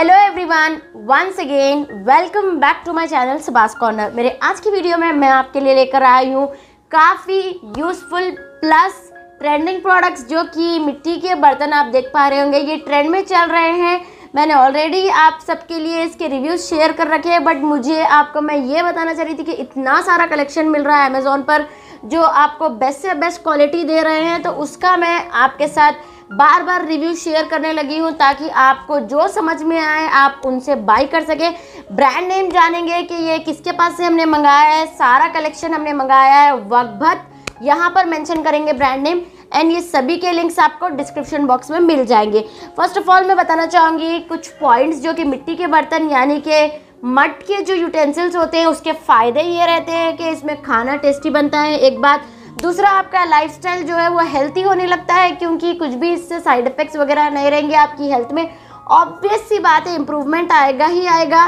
Hello everyone once again welcome back to my channel Subhash Corner मेरे आज की video में मैं आपके लिए लेकर आई हूँ काफ़ी यूज़फुल प्लस ट्रेंडिंग प्रोडक्ट्स जो कि मिट्टी के बर्तन आप देख पा रहे होंगे। ये ट्रेंड में चल रहे हैं। मैंने ऑलरेडी आप सबके लिए इसके रिव्यूज़ शेयर कर रखे हैं बट मुझे आपको मैं ये बताना चाह रही थी कि इतना सारा कलेक्शन मिल रहा है अमेज़ोन पर, जो आपको बेस्ट से बेस्ट क्वालिटी दे रहे हैं तो उसका मैं आपके साथ बार बार रिव्यू शेयर करने लगी हूँ ताकि आपको जो समझ में आए, आप उनसे बाई कर सके। ब्रांड नेम जानेंगे कि ये किसके पास से हमने मंगाया है, सारा कलेक्शन हमने मंगाया है वकभत यहाँ पर मेंशन करेंगे ब्रांड नेम एंड ये सभी के लिंक्स आपको डिस्क्रिप्शन बॉक्स में मिल जाएँगे। फ़र्स्ट ऑफ़ ऑल मैं बताना चाहूँगी कुछ पॉइंट्स जो कि मिट्टी के बर्तन, यानी कि मट के जो यूटेंसिल्स होते हैं, उसके फ़ायदे ये रहते हैं कि इसमें खाना टेस्टी बनता है। एक बात दूसरा, आपका लाइफस्टाइल जो है वो हेल्थी होने लगता है क्योंकि कुछ भी इससे साइड इफ़ेक्ट्स वगैरह नहीं रहेंगे, आपकी हेल्थ में ऑब्वियस सी बात है इम्प्रूवमेंट आएगा ही आएगा।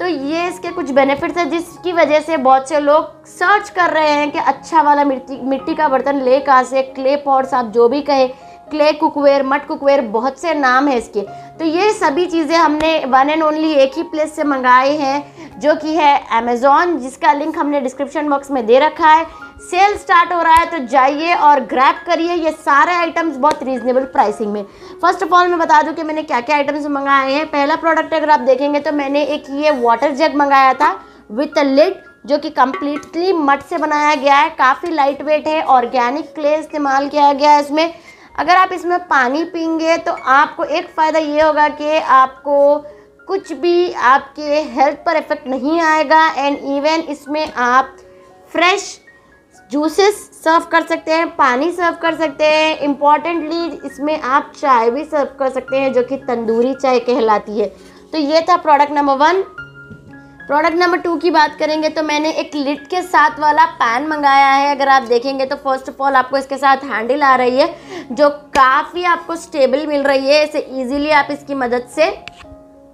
तो ये इसके कुछ बेनिफिट्स हैं जिसकी वजह से बहुत से लोग सर्च कर रहे हैं कि अच्छा वाला मिट्टी मिट्टी का बर्तन ले कहाँ से क्ले पॉट्स आप जो भी कहें क्ले कुकवेयर मट कुकवेयर बहुत से नाम है इसके। तो ये सभी चीज़ें हमने वन एंड ओनली एक ही प्लेस से मंगाए हैं। जो कि है अमेज़ॉन जिसका लिंक हमने डिस्क्रिप्शन बॉक्स में दे रखा है। सेल स्टार्ट हो रहा है तो जाइए और ग्रैप करिए ये सारे आइटम्स बहुत रीजनेबल प्राइसिंग में। फ़र्स्ट ऑफ़ ऑल मैं बता दूँ कि मैंने क्या क्या आइटम्स मंगाए हैं। पहला प्रोडक्ट अगर आप देखेंगे तो मैंने एक ये वाटर जग मंगाया था विथ अ लिड जो कि कम्प्लीटली मट से बनाया गया है। काफ़ी लाइट वेट है ऑर्गेनिक क्ले इस्तेमाल किया गया है इसमें। अगर आप इसमें पानी पीएँगे तो आपको एक फ़ायदा ये होगा कि आपको कुछ भी आपके हेल्थ पर इफ़ेक्ट नहीं आएगा एंड इवन इसमें आप फ्रेश जूसेस सर्व कर सकते हैं, पानी सर्व कर सकते हैं इम्पॉर्टेंटली इसमें आप चाय भी सर्व कर सकते हैं जो कि तंदूरी चाय कहलाती है। तो ये था product number one product number two की बात करेंगे तो मैंने एक लिट के साथ वाला पैन मंगाया है। अगर आप देखेंगे तो फ़र्स्ट ऑफ़ ऑल आपको इसके साथ हैंडल आ रही है, जो काफ़ी आपको स्टेबल मिल रही है। इसे इजीली आप इसकी मदद से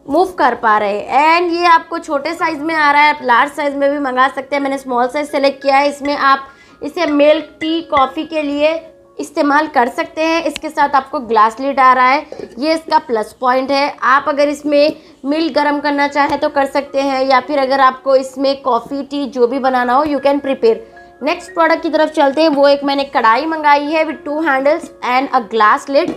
मूव कर पा रहे हैं। एंड ये आपको छोटे साइज़ में आ रहा है, आप लार्ज साइज़ में भी मंगा सकते हैं। मैंने स्मॉल साइज़ सेलेक्ट किया है। इसमें आप इसे मिल्क टी कॉफ़ी के लिए इस्तेमाल कर सकते हैं। इसके साथ आपको ग्लास लीड आ रहा है। ये इसका प्लस पॉइंट है। आप अगर इसमें मिल्क गर्म करना चाहें तो कर सकते हैं, या फिर अगर आपको इसमें कॉफ़ी टी जो भी बनाना हो you can prepare next product की तरफ़ चलते हैं। वो एक मैंने कढ़ाई मंगाई है with two handles and a glass lid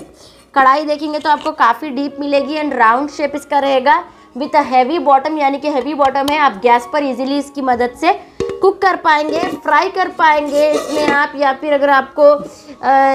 कढ़ाई देखेंगे तो आपको काफ़ी डीप मिलेगी एंड राउंड शेप इसका रहेगा विथ अ हैवी बॉटम यानी कि हैवी बॉटम है। आप गैस पर इजीली इसकी मदद से कुक कर पाएँगे फ्राई कर पाएँगे। इसमें आप या फिर अगर आपको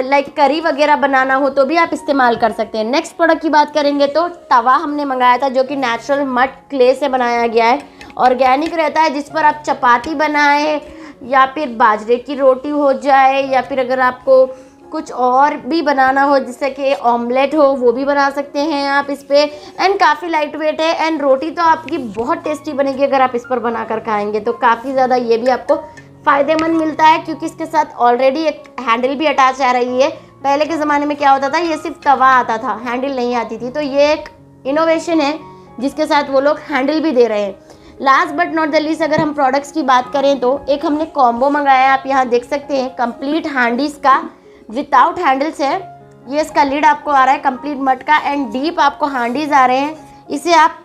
लाइक करी वगैरह बनाना हो तो भी आप इस्तेमाल कर सकते हैं। नेक्स्ट प्रोडक्ट की बात करेंगे तो तवा हमने मंगाया था, जो कि नेचुरल मट क्ले से बनाया गया है। ऑर्गेनिक रहता है, जिस पर आप चपाती बनाएँ, या फिर बाजरे की रोटी हो जाए, या फिर अगर आपको कुछ और भी बनाना हो, जैसे कि ऑमलेट हो, वो भी बना सकते हैं आप इस पर एंड काफ़ी लाइट वेट है एंड रोटी तो आपकी बहुत टेस्टी बनेगी अगर आप इस पर बना कर खाएँगे। तो काफ़ी ज़्यादा ये भी आपको फ़ायदेमंद मिलता है, क्योंकि इसके साथ ऑलरेडी एक हैंडल भी अटैच आ रही है। पहले के ज़माने में क्या होता था, ये सिर्फ़ तवा आता था हैंडल नहीं आती थी। तो ये एक इनोवेशन है, जिसके साथ वो लोग हैंडल भी दे रहे हैं। Last but not the least अगर हम प्रोडक्ट्स की बात करें तो एक हमने कॉम्बो मंगाया आप यहाँ देख सकते हैं कंप्लीट हैंडीज का। विदाउट हैंडल्स है ये इसका लीड आपको आ रहा है कंप्लीट मटका एंड डीप आपको हांडीज आ रहे हैं। इसे आप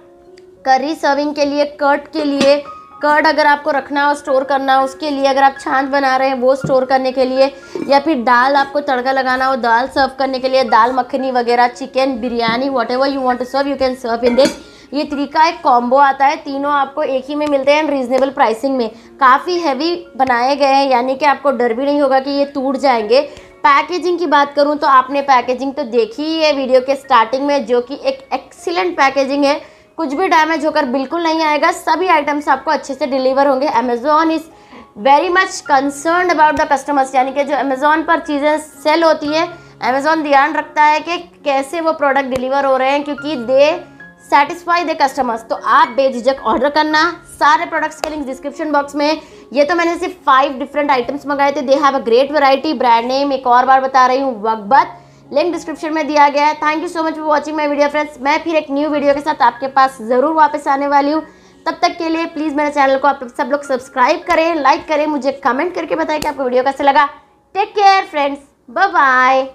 करी सर्विंग के लिए कर्ट के लिए कर्ड अगर आपको रखना हो स्टोर करना हो, उसके लिए अगर आप छाछ बना रहे हैं, वो स्टोर करने के लिए, या फिर दाल आपको तड़का लगाना हो, दाल सर्व करने के लिए, दाल मखनी वगैरह chicken biryani whatever you want to serve you can serve in this ये तरीका एक कॉम्बो आता है, तीनों आपको एक ही में मिलते हैं रीजनेबल प्राइसिंग में। काफ़ी हैवी बनाए गए हैं, यानी कि आपको डर भी नहीं होगा कि ये टूट जाएँगे। पैकेजिंग की बात करूँ तो आपने पैकेजिंग तो देखी ही है वीडियो के स्टार्टिंग में, जो कि एक एक्सीलेंट पैकेजिंग है। कुछ भी डैमेज होकर बिल्कुल नहीं आएगा। सभी आइटम्स आपको अच्छे से डिलीवर होंगे। Amazon is very much concern about the customers यानी कि जो अमेजोन पर चीज़ें सेल होती हैं अमेजोन ध्यान रखता है कि कैसे वो प्रोडक्ट डिलीवर हो रहे हैं, क्योंकि दे सेटिस्फाई द कस्टमर्स तो आप बेझिझक ऑर्डर करना। सारे प्रोडक्ट्स के लिंक डिस्क्रिप्शन बॉक्स में। ये तो मैंने सिर्फ़ फाइव डिफरेंट आइटम्स मंगाए थे। They have a great variety brand name एक और बार बता रही हूँ वकबत लिंक डिस्क्रिप्शन में दिया गया है। Thank you so much for watching my video friends मैं फिर एक न्यू वीडियो के साथ आपके पास ज़रूर वापस आने वाली हूँ। तब तक के लिए प्लीज़ मेरे चैनल को आप सब लोग सब्सक्राइब करें लाइक करें, मुझे कमेंट करके बताएँ कि आपको वीडियो कैसे लगा। Take care friends bye